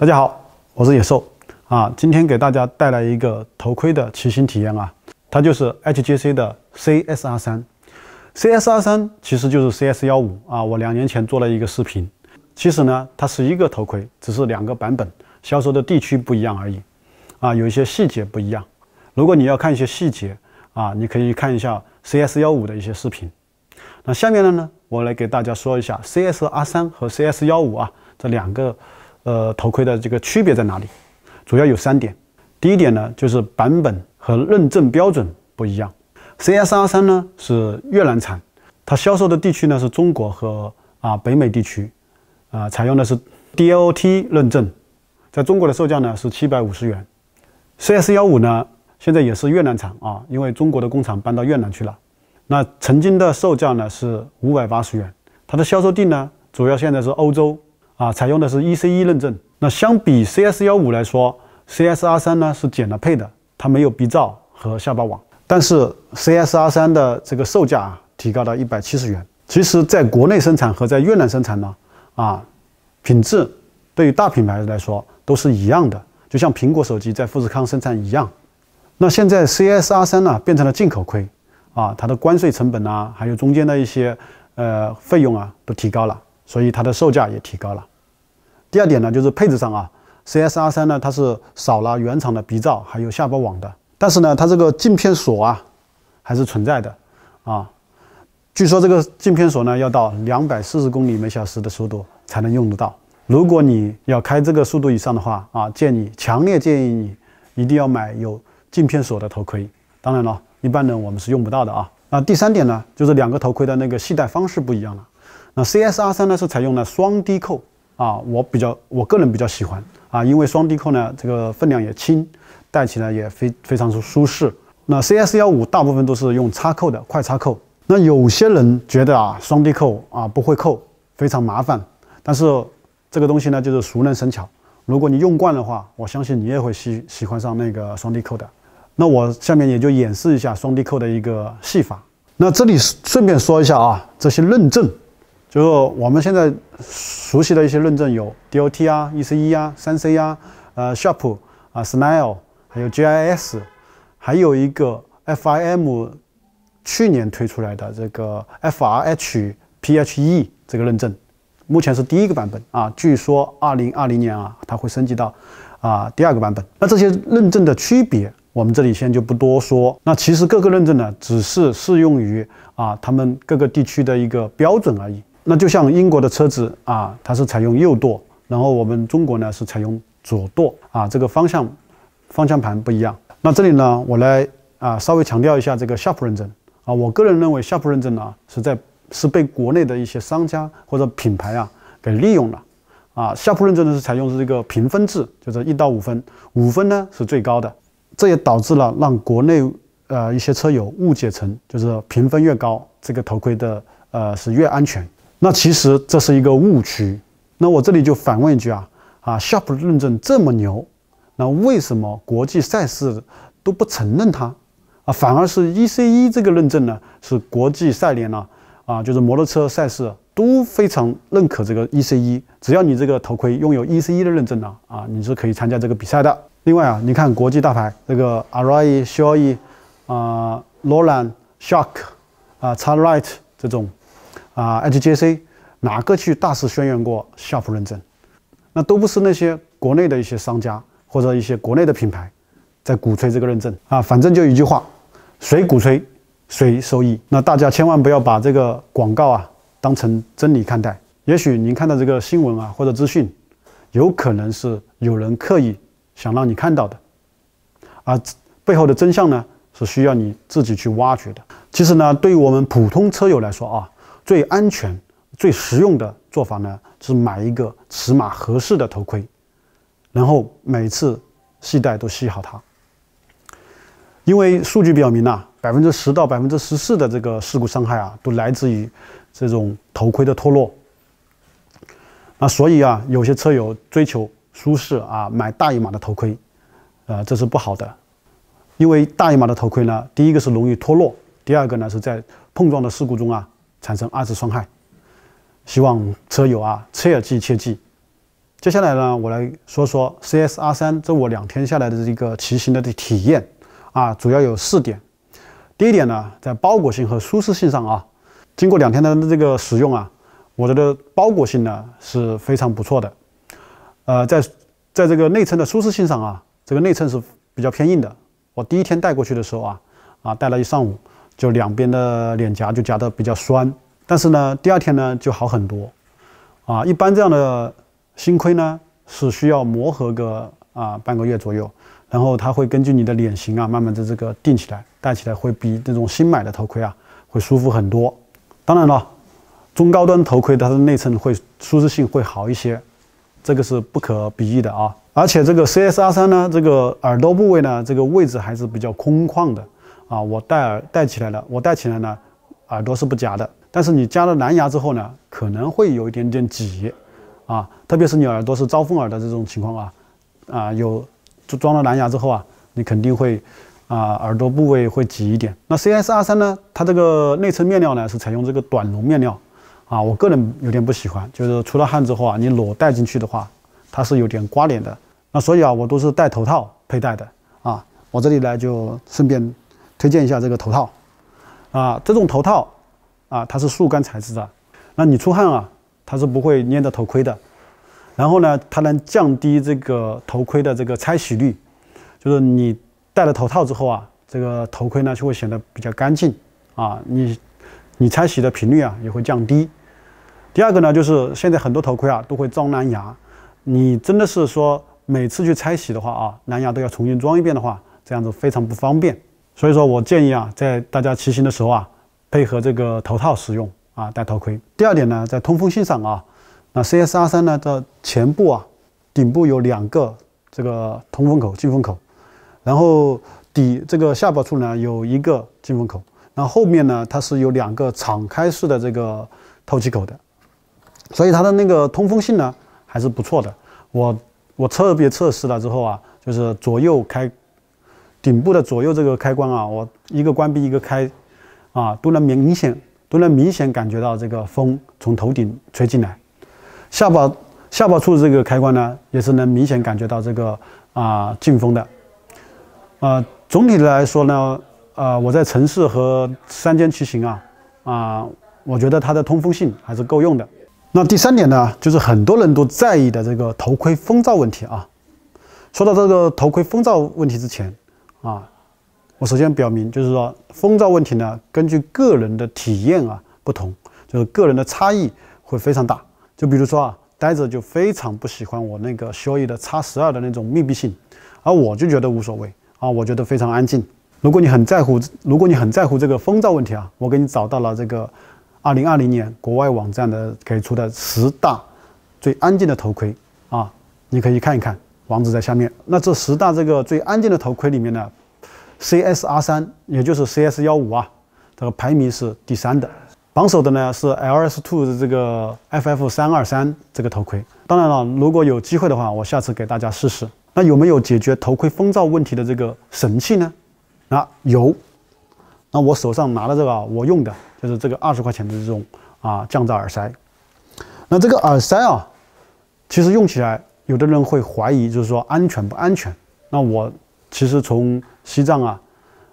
大家好，我是野兽啊，今天给大家带来一个头盔的骑行体验啊，它就是 HJC 的 CSR 三，CSR 三其实就是 CS 幺五啊，我两年前做了一个视频，其实呢，它是一个头盔，只是两个版本，销售的地区不一样而已啊，有一些细节不一样。如果你要看一些细节啊，你可以看一下 CS 幺五的一些视频。那下面的呢，我来给大家说一下 CSR 三和 CS 幺五啊这两个。呃，头盔的这个区别在哪里？主要有三点。第一点呢，就是版本和认证标准不一样。CSR 三呢是越南产，它销售的地区呢是中国和啊北美地区，啊采用的是 DOT 认证，在中国的售价呢是七百五十元。CS 幺五呢现在也是越南产啊，因为中国的工厂搬到越南去了。那曾经的售价呢是五百八十元，它的销售地呢主要现在是欧洲。啊，采用的是 ECE 认证。那相比 CS 幺五来说，CSR 三呢是减了配的，它没有鼻罩和下巴网。但是 CSR 三的这个售价啊提高到一百七十元。其实，在国内生产和在越南生产呢，啊，品质对于大品牌来说都是一样的，就像苹果手机在富士康生产一样。那现在 CSR 三呢变成了进口盔，啊，它的关税成本啊，还有中间的一些呃费用啊，都提高了，所以它的售价也提高了。第二点呢，就是配置上啊，CSR 三呢，它是少了原厂的鼻罩还有下巴网的，但是呢，它这个镜片锁啊还是存在的啊。据说这个镜片锁呢，要到两百四十公里每小时的速度才能用得到。如果你要开这个速度以上的话啊，建议强烈建议你一定要买有镜片锁的头盔。当然了，一般人我们是用不到的啊。那第三点呢，就是两个头盔的那个系带方式不一样了。那 CSR 三呢是采用了双低扣。啊，我比较，我个人比较喜欢啊，因为双低扣呢，这个分量也轻，戴起来也非非常舒舒适。那 CS 幺五大部分都是用插扣的快插扣，那有些人觉得啊，双低扣啊不会扣，非常麻烦。但是这个东西呢，就是熟能生巧。如果你用惯的话，我相信你也会喜喜欢上那个双低扣的。那我下面也就演示一下双低扣的一个戏法。那这里顺便说一下啊，这些认证。就是我们现在熟悉的一些认证有 DOT 啊、ECE 啊、三 C 啊、呃 Sharp 啊、Snell，还有 GIS，还有一个 FIM 去年推出来的这个 FRHPHE 这个认证，目前是第一个版本啊，据说二零二零年啊，它会升级到啊第二个版本。那这些认证的区别，我们这里先就不多说。那其实各个认证呢，只是适用于啊他们各个地区的一个标准而已。那就像英国的车子啊，它是采用右舵，然后我们中国呢是采用左舵啊，这个方向方向盘不一样。那这里呢，我来啊稍微强调一下这个夏普认证啊，我个人认为夏普认证呢是在是被国内的一些商家或者品牌啊给利用了啊。Sharp 认证呢是采用是这个评分制，就是一到五分，五分呢是最高的，这也导致了让国内呃一些车友误解成就是评分越高，这个头盔的呃是越安全。那其实这是一个误区。那我这里就反问一句啊啊，Sharp 认证这么牛，那为什么国际赛事都不承认它啊？反而是 ECE 这个认证呢？是国际赛联呢啊，就是摩托车赛事都非常认可这个 ECE，只要你这个头盔拥有 ECE 的认证呢啊，你是可以参加这个比赛的。另外啊，你看国际大牌这个 Arai、s h o e 啊、Roland、Shark 啊、x r i g h t 这种。啊，HJC 哪个去大肆宣扬过校服认证？那都不是那些国内的一些商家或者一些国内的品牌在鼓吹这个认证啊。反正就一句话，谁鼓吹谁受益。那大家千万不要把这个广告啊当成真理看待。也许您看到这个新闻啊或者资讯，有可能是有人刻意想让你看到的，而背后的真相呢是需要你自己去挖掘的。其实呢，对于我们普通车友来说啊。最安全、最实用的做法呢，是买一个尺码合适的头盔，然后每次系带都系好它。因为数据表明呐，百分之十到百分之十四的这个事故伤害啊，都来自于这种头盔的脱落。那所以啊，有些车友追求舒适啊，买大一码的头盔，啊，这是不好的。因为大一码的头盔呢，第一个是容易脱落，第二个呢是在碰撞的事故中啊。产生二次伤害，希望车友啊切记切记。接下来呢，我来说说 CSR 三这我两天下来的这个骑行的的体验啊，主要有四点。第一点呢，在包裹性和舒适性上啊，经过两天的这个使用啊，我觉得包裹性呢是非常不错的。呃，在在这个内衬的舒适性上啊，这个内衬是比较偏硬的。我第一天带过去的时候啊，啊带了一上午，就两边的脸颊就夹得比较酸。但是呢，第二天呢就好很多。啊，一般这样的新盔呢是需要磨合个啊半个月左右，然后它会根据你的脸型啊，慢慢的这个定起来，戴起来会比那种新买的头盔啊会舒服很多。当然了，中高端头盔它的内衬会舒适性会好一些。这个是不可比拟的啊！而且这个 CSR 三呢，这个耳朵部位呢，这个位置还是比较空旷的啊。我戴耳戴起来了，我戴起来呢，耳朵是不夹的。但是你加了蓝牙之后呢，可能会有一点点挤啊。特别是你耳朵是招风耳的这种情况啊，啊，有就装了蓝牙之后啊，你肯定会啊耳朵部位会挤一点。那 CSR 三呢，它这个内衬面料呢是采用这个短绒面料。啊，我个人有点不喜欢，就是出了汗之后啊，你裸戴进去的话，它是有点刮脸的。那所以啊，我都是戴头套佩戴的啊。我这里呢就顺便推荐一下这个头套啊，这种头套啊，它是速干材质的，那你出汗啊，它是不会粘着头盔的。然后呢，它能降低这个头盔的这个拆洗率，就是你戴了头套之后啊，这个头盔呢就会显得比较干净啊，你你拆洗的频率啊也会降低。第二个呢，就是现在很多头盔啊都会装蓝牙，你真的是说每次去拆洗的话啊，蓝牙都要重新装一遍的话，这样子非常不方便。所以说我建议啊，在大家骑行的时候啊，配合这个头套使用啊，戴头盔。第二点呢，在通风性上啊，那 CSR 三呢的前部啊，顶部有两个这个通风口、进风口，然后底这个下巴处呢有一个进风口，那后面呢它是有两个敞开式的这个透气口的。所以它的那个通风性呢还是不错的。我我特别测试了之后啊，就是左右开顶部的左右这个开关啊，我一个关闭一个开啊，都能明显都能明显感觉到这个风从头顶吹进来。下巴下巴处这个开关呢，也是能明显感觉到这个啊进风的。啊，总体的来说呢，啊我在城市和山间骑行啊啊，我觉得它的通风性还是够用的。那第三点呢，就是很多人都在意的这个头盔风噪问题啊。说到这个头盔风噪问题之前啊，我首先表明，就是说风噪问题呢，根据个人的体验啊不同，就是个人的差异会非常大。就比如说啊，呆着就非常不喜欢我那个修翼的叉十二的那种密闭性，而我就觉得无所谓啊，我觉得非常安静。如果你很在乎，如果你很在乎这个风噪问题啊，我给你找到了这个。二零二零年国外网站的给出的十大最安静的头盔啊，你可以看一看，网址在下面。那这十大这个最安静的头盔里面呢，CSR 三，也就是 CS 幺五啊，这个排名是第三的。榜首的呢是 LS Two 的这个 FF 三二三这个头盔。当然了，如果有机会的话，我下次给大家试试。那有没有解决头盔风噪问题的这个神器呢？啊，有。那我手上拿的这个，我用的就是这个二十块钱的这种啊降噪耳塞。那这个耳塞啊，其实用起来，有的人会怀疑，就是说安全不安全。那我其实从西藏啊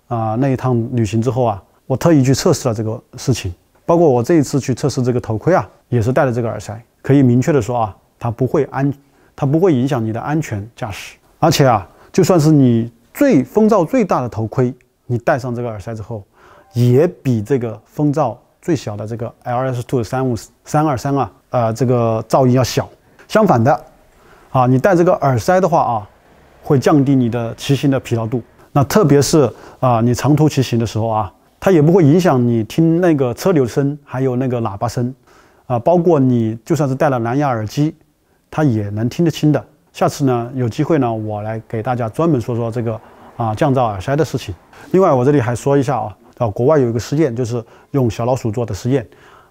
啊那一趟旅行之后啊，我特意去测试了这个事情。包括我这一次去测试这个头盔啊，也是戴了这个耳塞。可以明确的说啊，它不会安，它不会影响你的安全驾驶。而且啊，就算是你最风噪最大的头盔。你戴上这个耳塞之后，也比这个风噪最小的这个 LS Two 三五三二三啊，呃，这个噪音要小。相反的，啊，你戴这个耳塞的话啊，会降低你的骑行的疲劳度。那特别是啊，你长途骑行的时候啊，它也不会影响你听那个车流声，还有那个喇叭声，啊，包括你就算是戴了蓝牙耳机，它也能听得清的。下次呢，有机会呢，我来给大家专门说说这个。啊，降噪耳塞的事情。另外，我这里还说一下啊，啊，国外有一个实验，就是用小老鼠做的实验，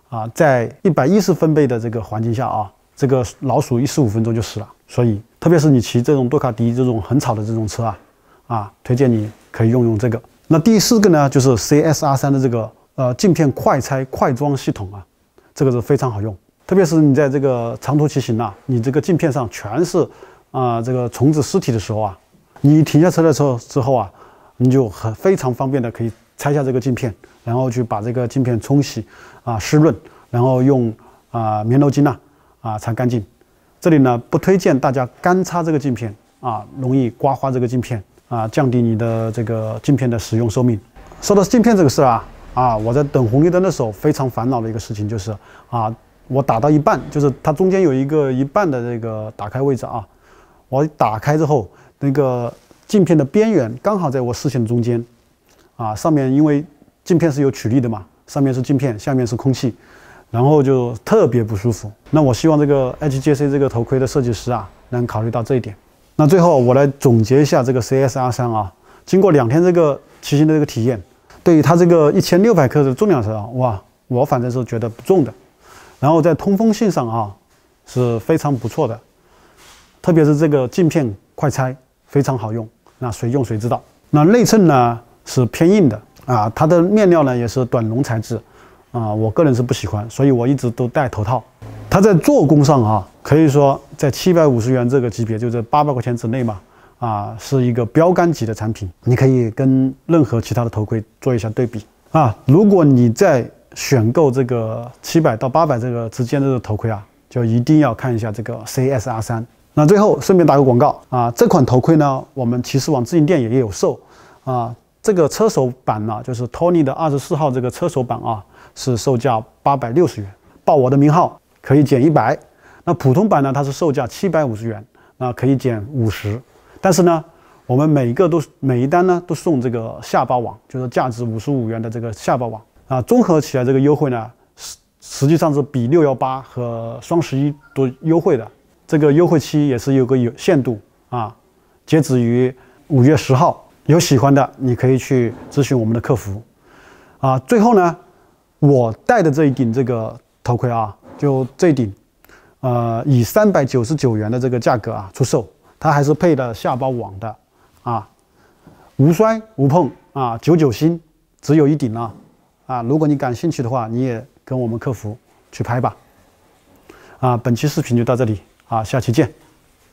啊，在一百一十分贝的这个环境下啊，这个老鼠一十五分钟就死了。所以，特别是你骑这种杜卡迪这种很吵的这种车啊，啊，推荐你可以用用这个。那第四个呢，就是 CSR 三的这个呃镜片快拆快装系统啊，这个是非常好用。特别是你在这个长途骑行啊，你这个镜片上全是啊这个虫子尸体的时候啊，你停下车的时候之后啊，你就很非常方便的可以拆下这个镜片，然后去把这个镜片冲洗啊湿润，然后用啊棉柔巾呐啊啊擦干净。这里呢不推荐大家干擦这个镜片啊，容易刮花这个镜片啊，降低你的这个镜片的使用寿命。说到镜片这个事啊啊，我在等红绿灯的时候非常烦恼的一个事情就是啊。我打到一半，就是它中间有一个一半的这个打开位置啊。我打开之后，那个镜片的边缘刚好在我视线中间，啊，上面因为镜片是有曲率的嘛，上面是镜片，下面是空气，然后就特别不舒服。那我希望这个 HJC 这个头盔的设计师啊，能考虑到这一点。那最后我来总结一下这个 CSR 三啊，经过两天这个骑行的这个体验，对于它这个一千六百克的重量上，哇，我反正是觉得不重的。然后在通风性上啊是非常不错的，特别是这个镜片快拆非常好用，那谁用谁知道。那内衬呢是偏硬的啊，它的面料呢也是短绒材质啊，我个人是不喜欢，所以我一直都戴头套。它在做工上啊，可以说在七百五十元这个级别，就在八百块钱之内嘛，啊是一个标杆级的产品，你可以跟任何其他的头盔做一下对比啊。如果你在选购这个七百到八百这个之间的头盔啊，就一定要看一下这个 CSR 三。那最后顺便打个广告啊，这款头盔呢，我们骑士网自营店也有售啊。这个车手版呢，就是 Tony 的二十四号这个车手版啊，是售价八百六十元，报我的名号可以减一百。那普通版呢，它是售价七百五十元，那可以减五十。但是呢，我们每一个都每一单呢都送这个下巴网，就是价值五十五元的这个下巴网。啊，综合起来这个优惠呢，实实际上是比六幺八和双十一都优惠的。这个优惠期也是有个有限度啊，截止于五月十号。有喜欢的，你可以去咨询我们的客服。啊，最后呢，我戴的这一顶这个头盔啊，就这顶，呃，以三百九十九元的这个价格啊出售，它还是配的下巴网的，啊，无摔无碰啊，九九新，只有一顶啊。啊，如果你感兴趣的话，你也跟我们客服去拍吧。啊，本期视频就到这里，啊，下期见。